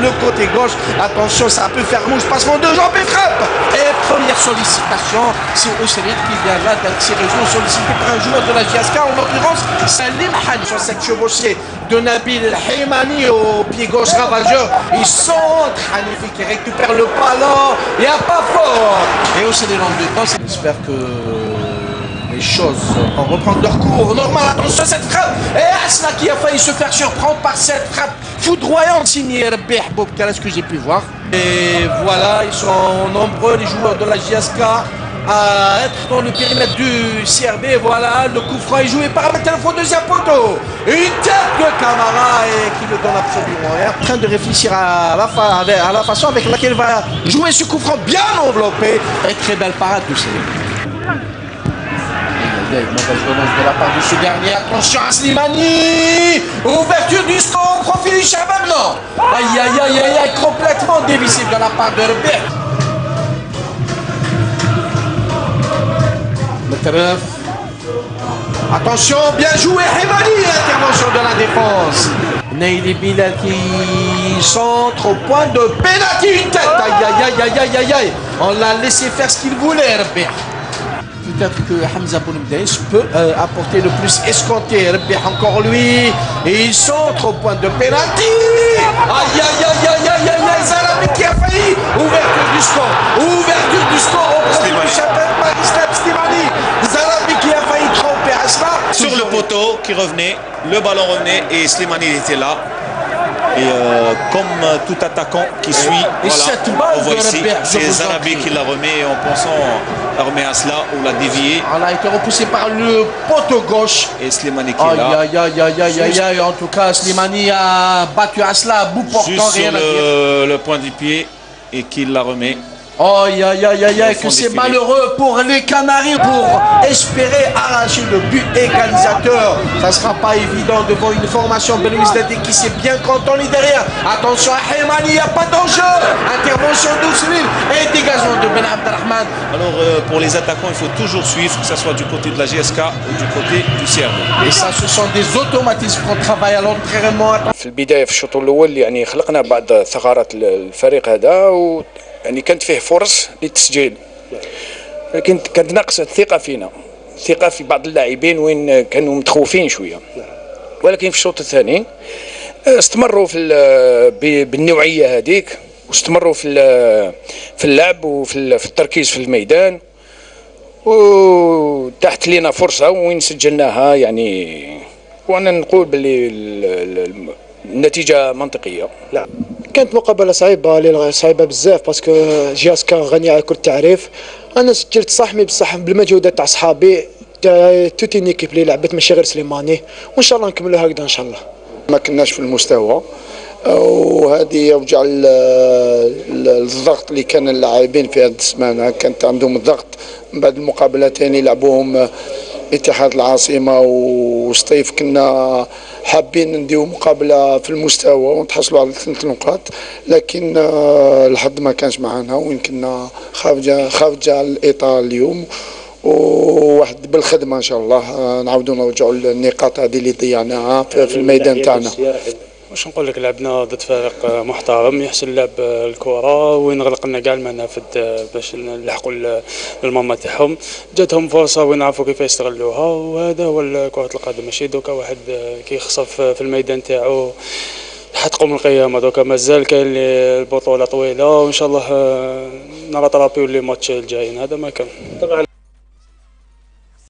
le côté gauche. Attention, ça peut faire mouche, passement de jambes et frappe. Et première sollicitation, c'est Ousselit qui vient là d'accélération sollicité par un joueur de la GSK, en l'occurrence Salim Han sur cette chevauchée de Nabil Haimani au pied gauche ravageur. Il centre Hanifi qui récupère le ballon. Il n'y a pas fort. Et Ousselit en deux temps, j'espère que les choses vont reprendre leur cours. Normal, attention à cette frappe. Et Asla qui a failli se faire surprendre par cette frappe foudroyante signée Bob ce que j'ai pu voir. Et voilà, ils sont nombreux les joueurs de la JSK à être dans le périmètre du CRB. Voilà, le coup franc est joué par Abetelfo, deuxième poteau. Une tête de Camara et qui le donne absolument rien. En train de réfléchir à la, à la façon avec laquelle il va jouer ce coup franc bien enveloppé. Et très belle parade de Mauvaise relance de la part de ce dernier. Attention à Slimani Ouverture du score, profil du Chabab, Aïe, aïe, aïe, aïe, aïe, complètement dévissé de la part de Rebek. Le Attention, bien joué, Himani, intervention de la défense. Neili Bilal qui centre au point de pénalty, tête. Aïe, aïe, aïe, aïe, aïe, aïe. On l'a laissé faire ce qu'il voulait, Rebek peut-être que Hamza Bounimdaïs peut euh, apporter le plus escompté. Rebbe encore lui. Et il centre au point de pénalty. Aïe, aïe, aïe, aïe, aïe, aïe, aïe, Zarabi qui a failli. Ouverture du score. Ouverture du score au point du chapelle Islam Slimani. Zarabi qui a failli tromper Asma. Sur le poteau qui revenait, le ballon revenait et Slimani était là. Et euh, comme euh, tout attaquant qui suit, et voilà, cette balle on voit ici, c'est prie. qui la remet en pensant à remet à cela ou l'a dévié. Elle a été repoussée par le poteau gauche. Et Slimani qui est là. aïe, aïe, aïe, aïe, aïe, aïe. En tout cas, Slimani a battu Asla à bout portant, Juste rien sur à dire. le point du pied et qui la remet. Aïe, aïe, aïe, aïe, aïe, fond que c'est des filets. malheureux pour les Canaries pour espérer arracher le but égalisateur. Ça sera pas évident devant une formation Benoît Dadi qui s'est bien cantonné derrière. Attention à Hemani, il n'y a pas d'enjeu. Intervention d'Ousril et dégagement de Ben Abdelrahman. Alors euh, pour les attaquants, il faut toujours suivre, que ce soit du côté de la GSK ou du côté du CRB. Et ça, ce sont des automatismes qu'on travaille à l'entraînement. في البدايه في الشوط الاول يعني خلقنا بعض ثغرات الفريق هذا و يعني كانت فيه فرص للتسجيل. لكن كانت ناقصة الثقة فينا. الثقة في بعض اللاعبين وين كانوا متخوفين شوية. ولكن في الشوط الثاني استمروا في ب- بالنوعية هذيك واستمروا في ال- في اللعب وفي في التركيز في الميدان. وتحت لنا فرصة وين سجلناها يعني وأنا نقول باللي ال- ال- النتيجة منطقية. لا. كانت مقابله صعيبه اللي صعيبة بزاف باسكو جياسكا غني على كل التعريف أنا سجلت صح مي بصح بالمجهودات تاع صحابي تاع توت اون ايكيب اللي لعبت ماشي غير سليماني. وإن شاء الله نكملوا هكذا إن شاء الله. ما كناش في المستوى. وهذه يرجع الضغط اللي كان اللاعبين في هذه السمانة. كانت عندهم الضغط من بعد المقابلتين يلعبوهم اتحاد العاصمة وسطيف كنا حابين نديو مقابلة في المستوى ونتحصلوا على ثلاث نقاط لكن آه، الحظ ما كانش معنا وين كنا خارجه خارجه الإطار اليوم. وواحد بالخدمة إن شاء الله آه، نعاودوا نرجعوا النقاط هذه اللي ضيعناها في في الميدان تاعنا. واش نقول لك لعبنا ضد فريق محترم يحسن لعب الكرة وين غلق لنا كاع المنافذ باش نلحقوا المرمى تاعهم. جاتهم فرصة وين عرفوا كيف يستغلوها وهذا هو كرة القدم. ماشي دوكا واحد كيخصف في الميدان تاعو حتى قوم القيامة. دوكا مازال كاين البطولة طويلة وإن شاء الله نرى طرابيو لي ماتش الجايين. هذا ما كان. طبعا